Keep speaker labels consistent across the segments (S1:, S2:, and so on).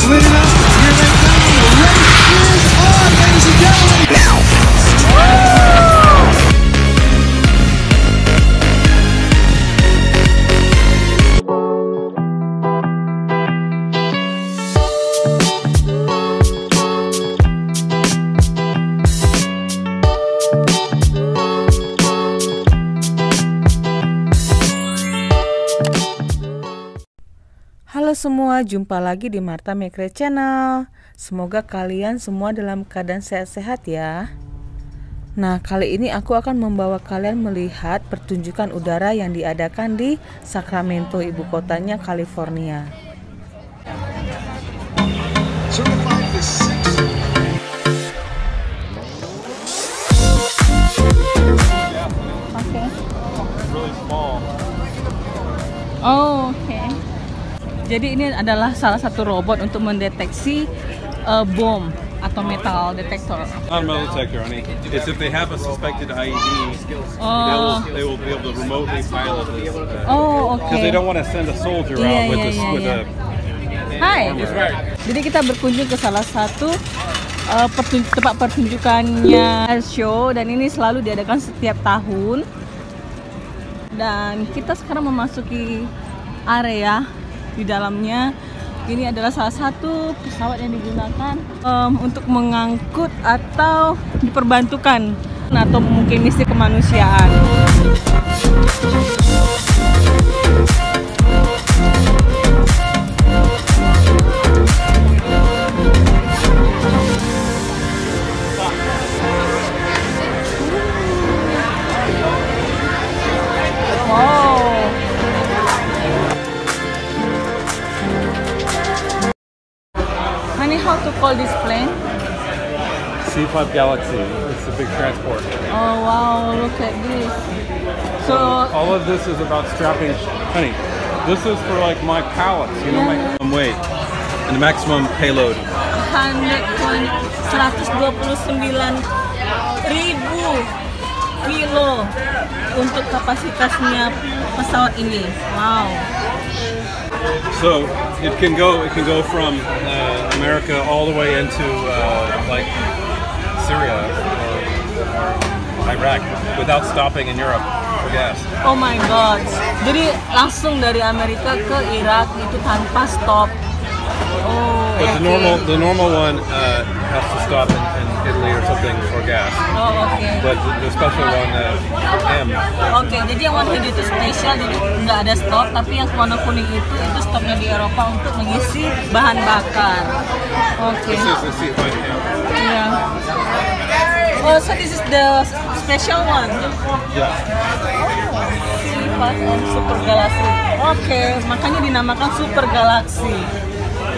S1: It up. Here they come. The race is on, ladies and gentlemen.
S2: Semua, jumpa lagi di Marta Mekre Channel. Semoga kalian semua dalam keadaan sehat-sehat ya. Nah, kali ini aku akan membawa kalian melihat pertunjukan udara yang diadakan di Sacramento, ibu kotanya California. Oh, oke. Jadi ini adalah salah satu robot untuk mendeteksi uh, bom atau metal detector.
S3: Not a metal detector, honey. It's if they have a suspected IED, they,
S2: Oh,
S3: will, they will be able to remotely pilot this.
S2: oh, oke.
S3: Because they don't want to send a soldier
S2: Yeah,
S3: out with,
S2: yeah,
S3: this,
S2: yeah,
S3: with
S2: yeah.
S3: a
S2: Hai. Jadi kita berkunjung ke salah satu uh, pertun- tempat pertunjukannya show dan ini selalu diadakan setiap tahun. Dan kita sekarang memasuki area di dalamnya. Ini adalah salah satu pesawat yang digunakan um, untuk mengangkut atau diperbantukan atau mungkin misi kemanusiaan.
S3: C5 Galaxy. It's a big transport.
S2: Oh wow, look at this. So,
S3: All of this is about strapping, honey. This is for like my pallets, you know, my weight and the maximum payload.
S2: 129 ribu kilo untuk kapasitasnya pesawat ini. Wow.
S3: So it can go, it can go from uh, America all the way into uh, like Iraq without stopping in Europe for gas.
S2: Oh my god. Jadi langsung dari Amerika ke Irak itu tanpa stop. Oh.
S3: But the normal, the normal one uh, has to stop in, in Italy or something for gas.
S2: Oh oke.
S3: But the, the special one, uh, M,
S2: Oke, jadi yang warna hijau itu spesial, jadi nggak ada stop. Tapi yang warna kuning itu itu stopnya di Eropa untuk mengisi bahan bakar. Oke.
S3: this is the C5 M.
S2: Iya. Oh, so this is the special one.
S3: Yeah.
S2: Sifat and Super Galaxy. Oke, makanya dinamakan Super Galaxy.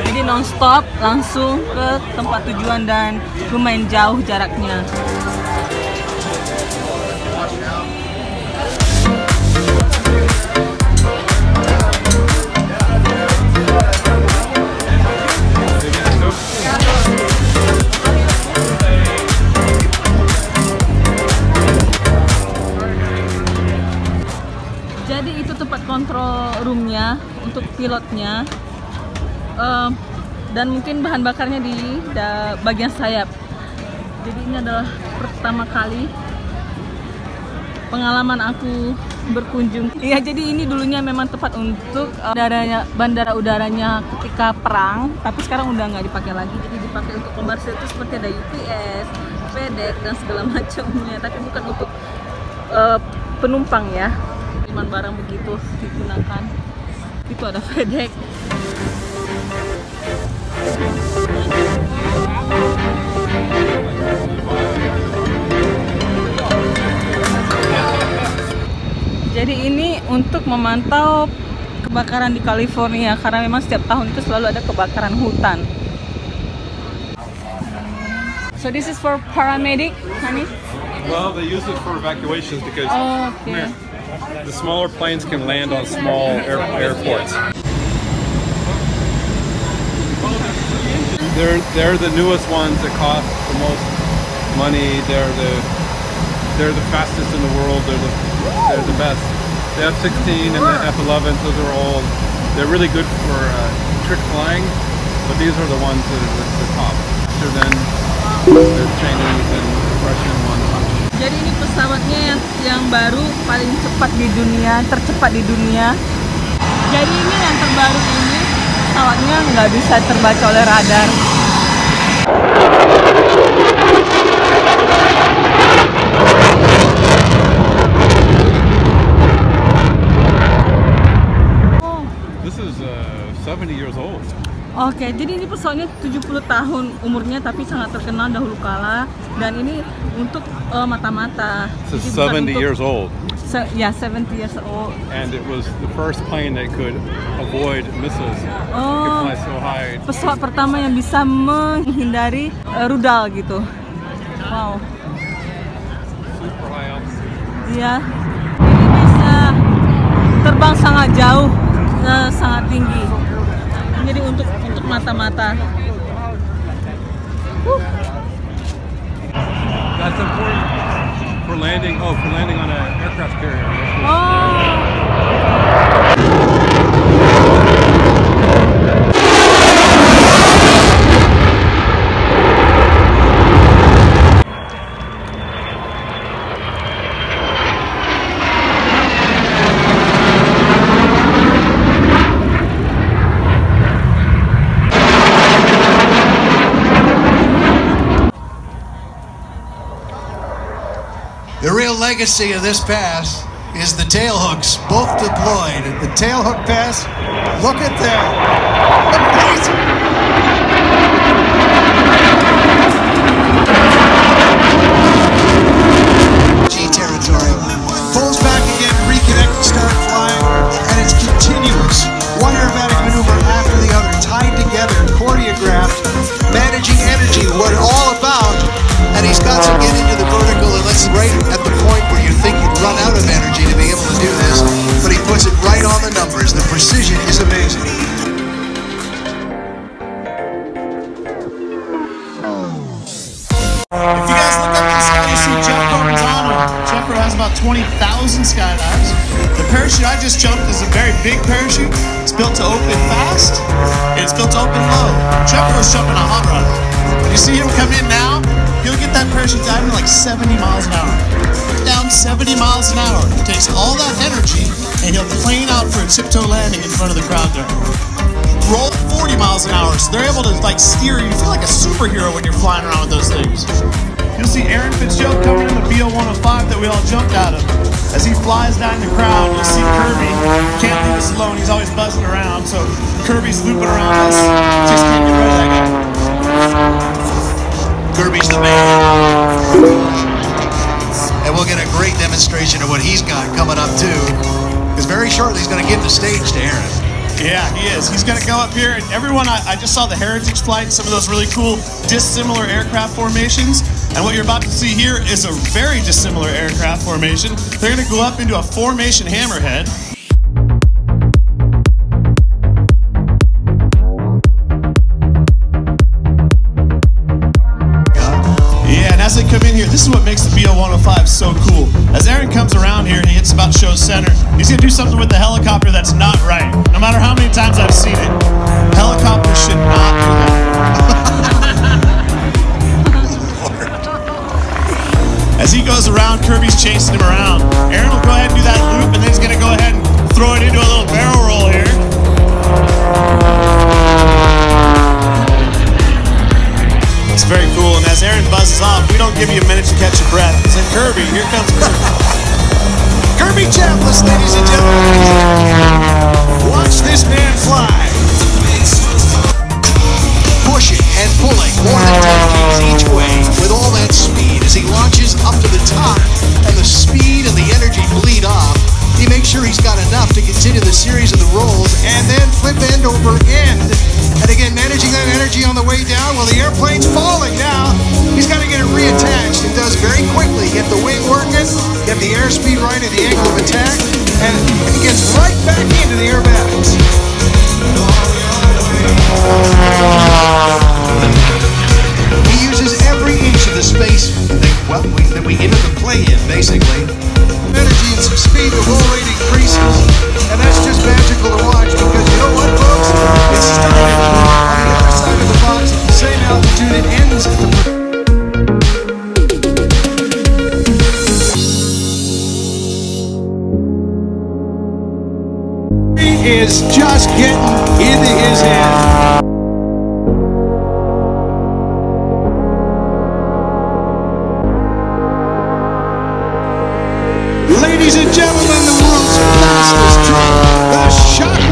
S2: Jadi non-stop langsung ke tempat tujuan dan lumayan jauh jaraknya. Kontrol roomnya untuk pilotnya Em, dan mungkin bahan bakarnya di da- bagian sayap. Jadi ini adalah pertama kali pengalaman aku berkunjung. Iya, jadi ini dulunya memang tempat untuk eh, udaranya, bandara udaranya ketika perang, tapi sekarang udah nggak dipakai lagi. Jadi dipakai untuk komersil itu seperti ada UPS, FedEx dan segala macamnya, tapi bukan untuk eh, penumpang ya. Cuman barang begitu digunakan. Itu ada FedEx. Jadi ini untuk memantau kebakaran di California karena memang setiap tahun itu selalu ada kebakaran hutan. So this is for paramedic, honey.
S3: Well, they use it for evacuations because
S2: Oh,
S3: come
S2: okay.
S3: The smaller planes can land on small air, airports. They're they're the newest ones that cost the most money. They're the they're the fastest in the world. They're the they're the best. The F-16 and the F-11, those are all they're really good for uh, trick flying. but these are the ones that are the, the top. So then the Chinese and Russian ones.
S2: Jadi ini pesawatnya yang, yang baru paling cepat di dunia, tercepat di dunia. Jadi ini yang terbaru ini pesawatnya nggak bisa terbaca oleh radar. Oh,
S3: This is uh, 70 years old.
S2: Oke, jadi ini pesawatnya 70 tahun umurnya tapi sangat terkenal dahulu kala dan ini untuk eh, mata-mata. Jadi bukan
S3: 70
S2: untuk-
S3: years old,
S2: Se- ya, 70 years old.
S3: and it was the first plane that could avoid missiles. It could
S2: Oh,
S3: fly so high.
S2: pesawat pertama yang bisa menghindari eh, rudal gitu. Wow.
S3: Super high altitude.
S2: Iya. Ini bisa terbang sangat jauh, eh, sangat tinggi. Jadi untuk untuk mata-mata.
S3: That's important for landing. Oh, for landing on an aircraft carrier.
S2: Oh.
S4: Legacy of this pass is the tail hooks, both deployed. The tail hook pass, look at that. Amazing.
S5: Parachute I just jumped is a very big parachute. It's built to open fast, and it's built to open low. Jeffro's jumping a hot rod. When you see him come in now, he'll get that parachute diving like 70 miles an hour. Down 70 miles an hour. Takes all that energy, and he'll plane out for a tiptoe landing in front of the crowd there roll 40 miles an hour, so they're able to like steer. You feel like a superhero when you're flying around with those things. You'll see Aaron Fitzgerald coming in the BO 105 that we all jumped out of. As he flies down the crowd, you'll see Kirby. Can't leave us alone. He's always buzzing around, so Kirby's looping around us. Just can't get rid of that guy.
S4: Kirby's the man. And we'll get a great demonstration of what he's got coming up too. Because very shortly he's going to give the stage to Aaron.
S5: Yeah, he is. He's going to go up here, and everyone, I, I just saw the Heritage flight, some of those really cool dissimilar aircraft formations. And what you're about to see here is a very dissimilar aircraft formation. They're going to go up into a formation hammerhead. Yeah, and as they come in here, this is what makes the BO 105 so cool. As Aaron comes around here and he hits about show center, he's gonna do something with the helicopter that's not right. No matter how many times I've seen it, helicopters should not do that. Kirby's chasing him around. Aaron will go ahead and do that loop, and then he's gonna go ahead and throw it into a little barrel roll here. It's very cool, and as Aaron buzzes off, we don't give you a minute to catch your breath. It's Kirby, here comes Kirby.
S4: Kirby ladies and gentlemen. Watch this man fly. Pushing and pulling more than 10 feet each way well, we, we enter the play in, basically. Energy and some speed, the roll rate increases. And that's just magical to watch because you know what, folks? It started on the other side of the box
S1: at the same altitude it ends at the... is just getting Ladies and gentlemen, the
S4: world's fastest train—the shot.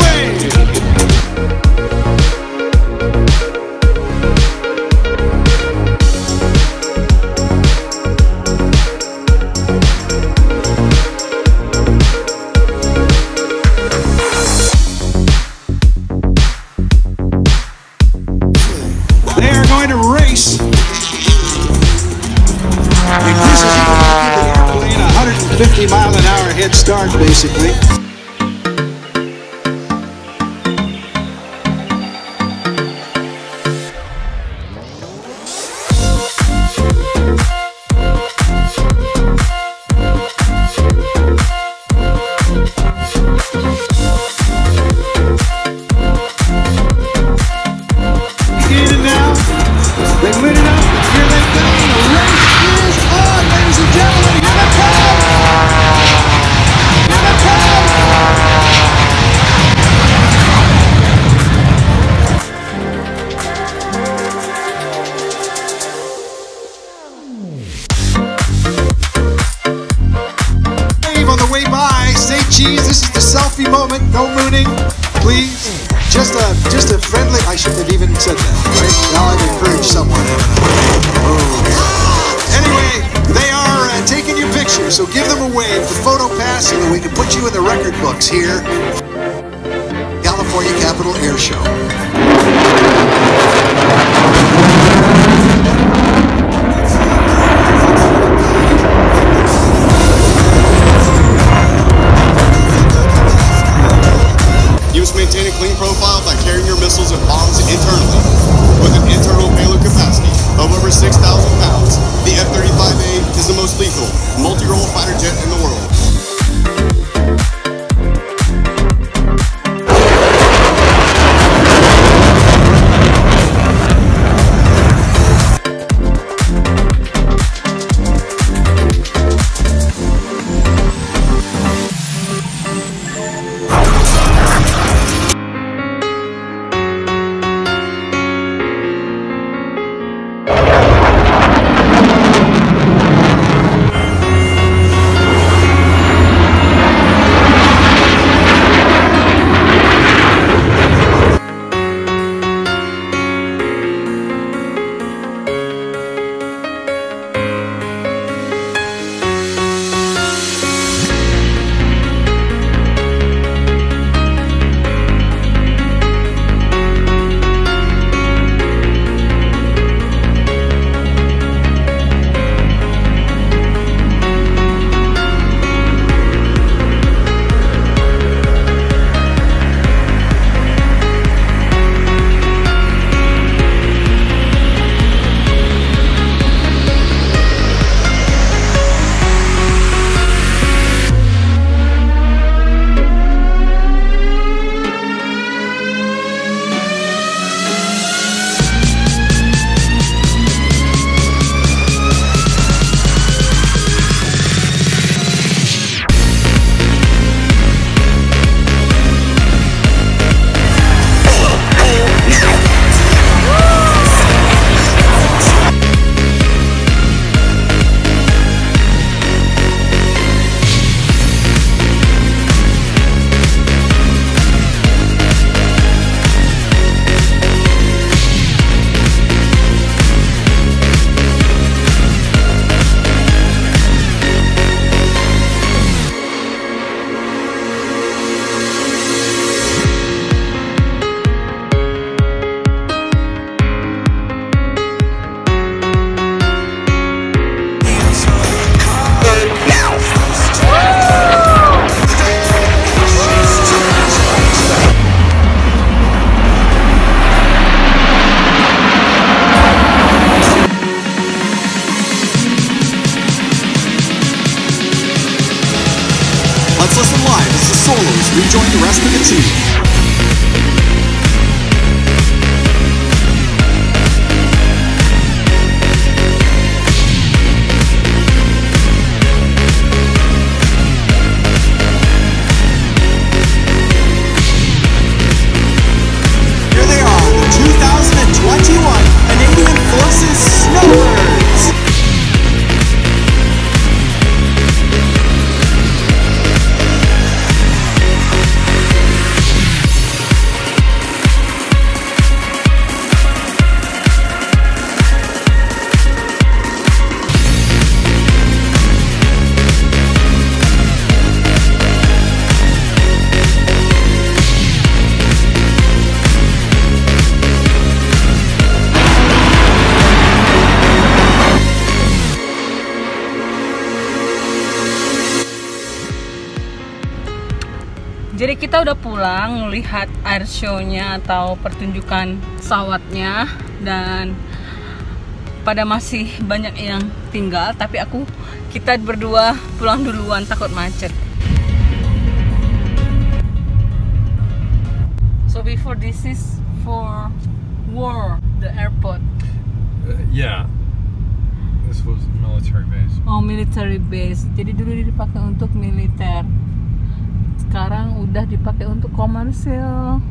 S4: 50 mile an hour head start, basically. Moment. No mooning, please. Just a just a friendly. I shouldn't have even said that. Right now, I've encouraged someone. Oh. Anyway, they are uh, taking your picture, so give them a wave, the photo pass, so that we can put you in the record books here. California Capital Air Show.
S6: Must maintain a clean profile by carrying your missiles and bombs internally. With an internal payload capacity of over 6,000 pounds, the F-35A is the most lethal multi-role fighter jet in the world.
S2: Kita udah pulang lihat air show-nya atau pertunjukan pesawatnya dan pada masih banyak yang tinggal tapi aku kita berdua pulang duluan takut macet. So before this is for war the airport.
S3: Uh, yeah. This was military base.
S2: Oh military base. Jadi dulu dipakai untuk militer. Sekarang udah dipakai untuk komersil.